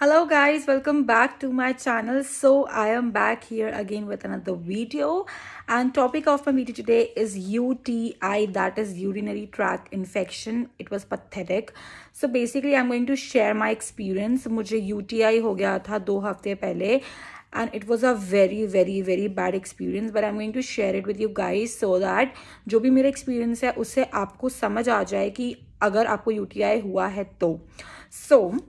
hello guys welcome back to my channel so i am back here again with another video and topic of my video today is uti that is urinary tract infection it was pathetic so basically i'm going to share my experience mujhe uti ho gaya tha do hafte pehle and it was a very very very bad experience but i'm going to share it with you guys so that जो भी मेरा experience है उससे आपको समझ आ जाए कि अगर आपको UTI हुआ है तो so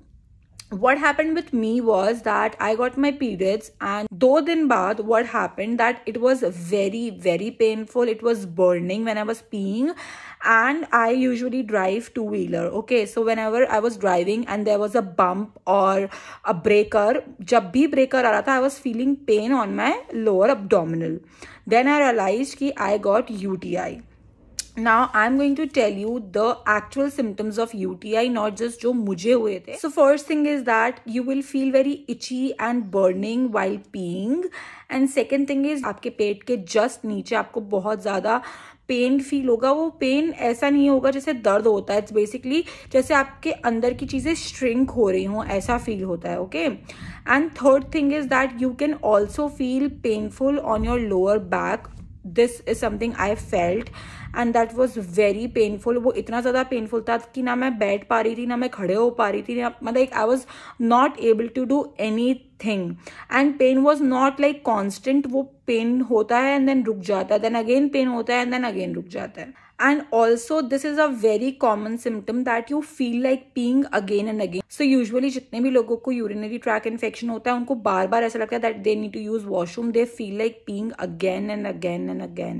what happened with me was that I got my periods and do din baad what happened that it was very very painful. It was burning when I was peeing and I usually drive two wheeler okay? So whenever I was driving and there was a bump or a breaker jab bhi breaker aa tha I was feeling pain on my lower abdominal. Then I realized ki I got UTI now i'm going to tell you the actual symptoms of uti not just jo mujhe hue the so first thing is that you will feel very itchy and burning while peeing and second thing is आपके पेट के just नीचे आपको बहुत ज़्यादा pain feel होगा वो pen ऐसा नहीं होगा जैसे दर्द होता है इट्स बेसिकली जैसे आपके अंदर की चीज़ें श्रिंक हो रही हों ऐसा फील होता है okay and third thing is that you can also feel painful on your lower back this is something I felt and that was very painful वो इतना ज़्यादा पेनफुल था कि ना मैं बैठ पा रही थी, ना मैं खड़े हो पा रही थी मतलब एक I was not able to do anything and pain was not like constant वो पेन होता है एंड देन रुक जाता है देन अगेन पेन होता है एंड देन अगेन रुक जाता है। and also this is a very common symptom that you feel like peeing again and again so usually जितने भी लोगों को urinary tract infection होता है उनको बार बार ऐसा लगता है that they need to use washroom they feel like peeing again and again and again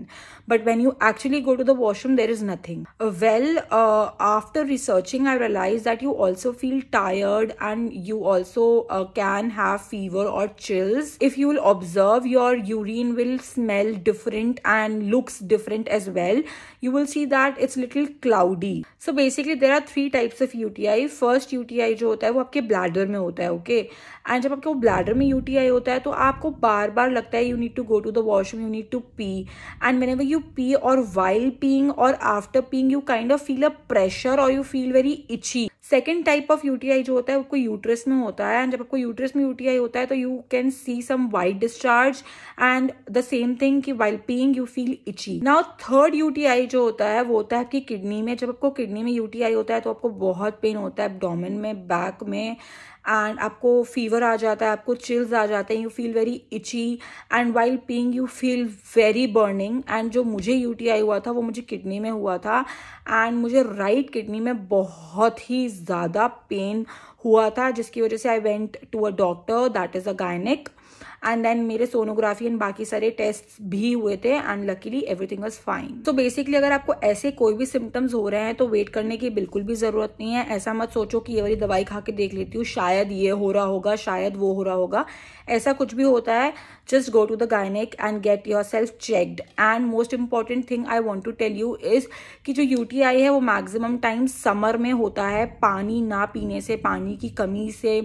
but when you actually go to the washroom there is nothing well uh, after researching I realized that you also feel tired and you also uh, can have fever or chills if you will observe your urine will smell different and looks different as well you will see that it's little cloudy. So, basically, there are three types of UTI first UTI जो होता है, वो आपके bladder में होता है okay okay? And जब आपके वो ब्लैडर में यूटीआई होता है तो आपको बार बार लगता है you need to go to the washroom you need to pee and whenever you pee और वाइल पीइंग और after peeing you kind of feel a pressure और you feel very itchy second type of UTI जो होता है आपको uterus में होता है. एंड जब आपको यूट्रस में यूटीआई होता है तो you can see some white discharge and the same thing कि while peeing you feel itchy now third UTI जो होता है, वो होता है आपकी किडनी में, जब आपको किडनी में यूटीआई होता है तो आपको बहुत पेन होता है डोमिन में बैक में एंड आपको फीवर आ जाता है, आपको चिल्स आ जाते हैं you feel very itchy and while peeing you feel very burning and जो मुझे यूटीआई हुआ था, वो मुझे किडनी में हुआ था एंड मुझे राइट right किडनी में बहुत ही ज़्यादा पेन हुआ था, जिसकी वजह से I went to a doctor that is a gynaec and then मेरे सोनोग्राफी एंड बाकी सारे टेस्ट भी हुए थे and luckily everything was fine तो बेसिकली अगर आपको ऐसे कोई भी सिम्टम्स हो रहे हैं तो वेट करने की बिल्कुल भी ज़रूरत नहीं है। ऐसा मत सोचो कि ये वाली दवाई खा के देख लेती हूँ, शायद ये हो रहा होगा, शायद वो हो रहा होगा। ऐसा कुछ भी होता है just go to the gynaec and get yourself checked and most important thing I want to tell you is कि जो यूटीआई है, वो मैक्सिमम टाइम समर में होता है। पानी ना पीने से, पानी की कमी से,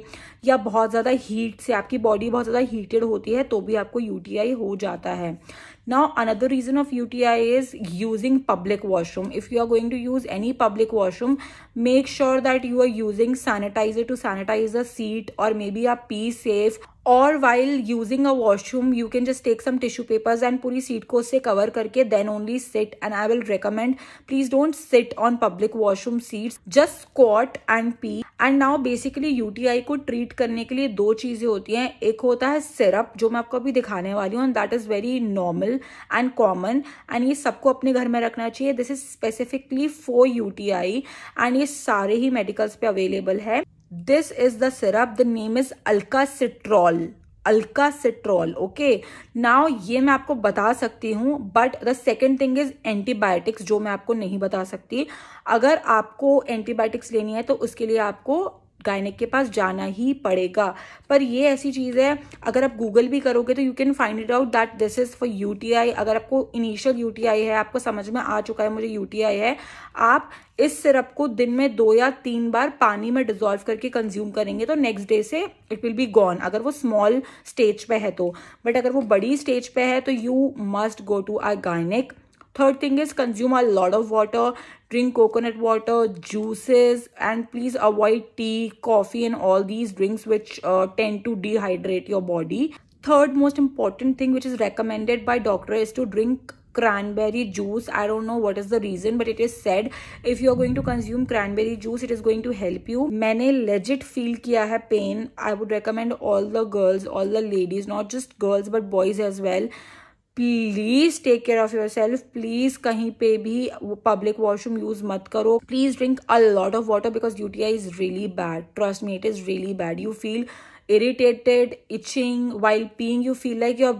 या बहुत ज़्यादा हीट से, आपकी बॉडी बहुत ज़्यादा हीटेड पीरियड होती है तो भी आपको यूटीआई हो जाता है। Now another reason of UTI is using public washroom if you are going to use any public washroom make sure that you are using sanitizer to sanitize the seat और maybe आप pee safe और while using a washroom you can just take some tissue papers and पूरी seat को उससे cover करके then only sit and I will recommend please don't sit on public washroom seats just squat and pee and now basically UTI को treat करने के लिए दो चीज़ें होती हैं। एक होता है सिरप जो मैं आपको अभी दिखाने वाली हूँ that is very normal and common and ये सबको अपने घर में रखना चाहिए। This is specifically for UTI and ये सारे ही मेडिकल्स पे अवेलेबल है। This is the syrup the name is Alka Citrol Alka Citrol okay now ये मैं आपको बता सकती हूँ but the second thing is antibiotics जो मैं आपको नहीं बता सकती। अगर आपको एंटीबायोटिक्स लेनी है तो उसके लिए आपको गायनिक के पास जाना ही पड़ेगा। पर ये ऐसी चीज़ है, अगर आप गूगल भी करोगे तो you can find it out that this is for UTI अगर आपको इनिशियल यूटीआई है, आपको समझ में आ चुका है मुझे यूटीआई है, आप इस सिरप को दिन में दो या तीन बार पानी में डिजोल्व करके कंज्यूम करेंगे तो नेक्स्ट डे से इट विल बी गॉन अगर वो स्मॉल स्टेज पे है तो। बट अगर वो बड़ी स्टेज पे है तो you must go to our gynaec. third thing is consume a lot of water drink coconut water juices and please avoid tea coffee and all these drinks which uh, tend to dehydrate your body third most important thing which is recommended by doctor is to drink cranberry juice i don't know what is the reason but it is said if you are going to consume cranberry juice it is going to help you मैंने legit feel किया है pain i would recommend all the girls all the ladies not just girls but boys as well Please take care of yourself please कहीं पे भी public washroom use मत करो. Please drink a lot of water because UTI is really bad trust me it is really bad you feel irritated itching while peeing you feel like your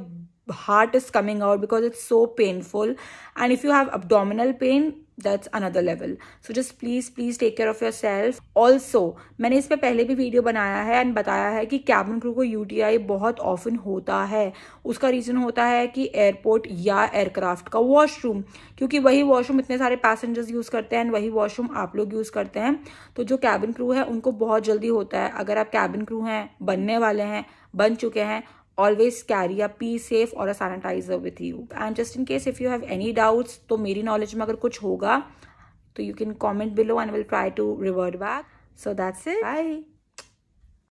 heart is coming out because it's so painful. And if you have abdominal pain, that's another level. So just please please take care of yourself. Also, मैंने इस पे पहले भी video बनाया है and बताया है कि कैबिन क्रू को यूटीआई बहुत ऑफन होता है। उसका रीज़न होता है कि एयरपोर्ट या एयरक्राफ्ट का वॉशरूम क्योंकि वही वॉशरूम इतने सारे पैसेंजर्स यूज़ करते हैं एंड वही वॉशरूम आप लोग यूज़ करते हैं। तो जो कैबिन क्रू है, उनको बहुत जल्दी होता है। अगर आप कैबिन क्रू हैं, बनने वाले हैं, बन चुके हैं always carry a pee safe or a sanitizer with you and just in case if you have any doubts तो मेरी knowledge में अगर कुछ होगा तो you can comment below and I will try to revert back so that's it bye